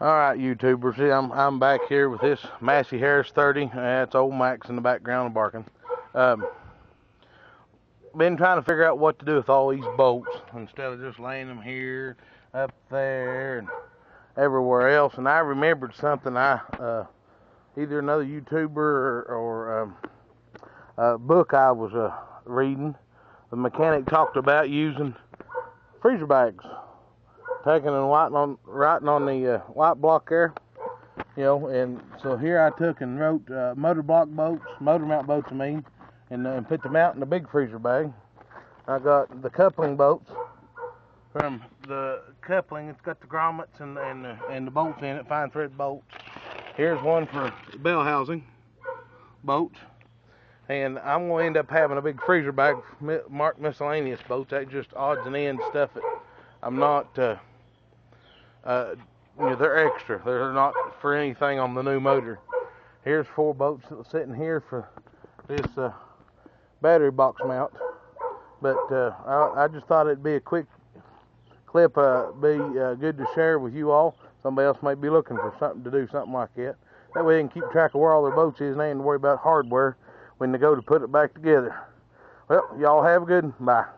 All right, YouTubers. I'm I'm back here with this Massey Harris 30. That's old Max in the background barking. Um, been trying to figure out what to do with all these bolts instead of just laying them here, up there, and everywhere else. And I remembered something I uh, either another YouTuber or, or um, a book I was uh, reading. The mechanic talked about using freezer bags taking and writing on writing on the uh, white block there, you know. And so here I took and wrote uh, motor block boats, motor mount boats, I mean, and, uh, and put them out in the big freezer bag. I got the coupling bolts from the coupling. It's got the grommets and and uh, and the bolts in it, fine thread bolts. Here's one for bell housing bolt. And I'm going to end up having a big freezer bag marked miscellaneous boats. That's just odds and ends stuff that I'm not uh, uh, you know, they're extra. They're not for anything on the new motor. Here's four bolts sitting here for this uh, battery box mount. But uh, I, I, just thought it'd be a quick clip, uh, be uh, good to share with you all. Somebody else might be looking for something to do, something like that. That way they can keep track of where all their boats is and they ain't worry about hardware when they go to put it back together. Well, y'all have a good one. Bye.